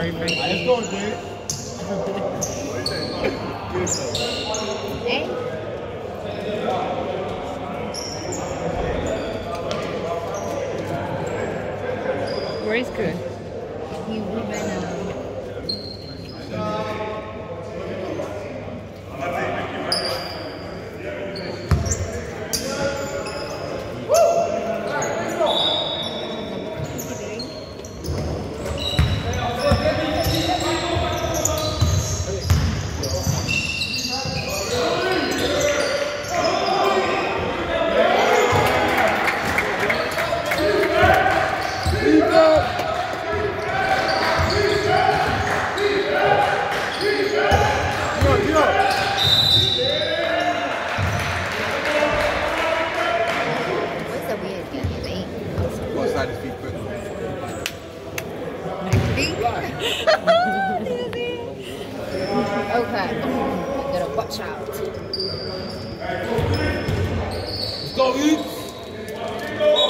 sorry, Frankie. Let's go, dude. hey. Where is good? He watch out. Let's go, Eats!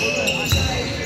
ございました。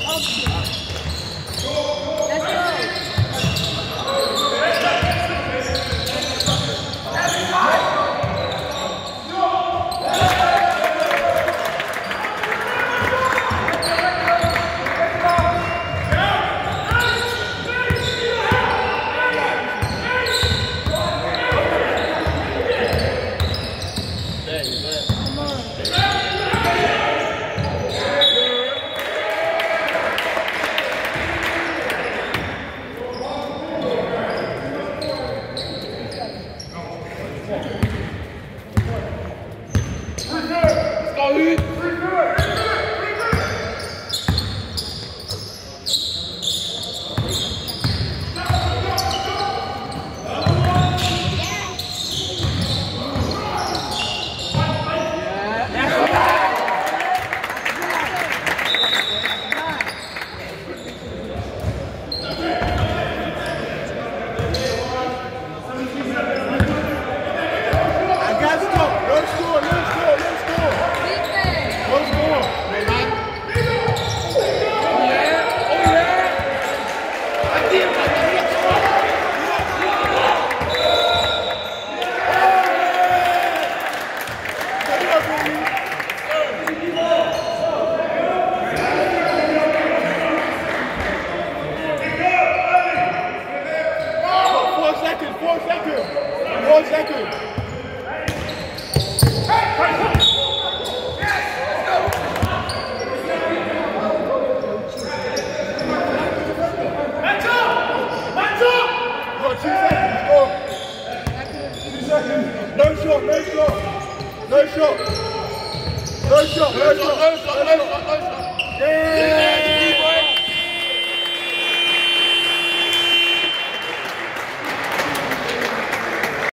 Come on. One second. shot, no shot, no shot, no shot, no shot, no shot, no shot, no shot. Yeah. yeah.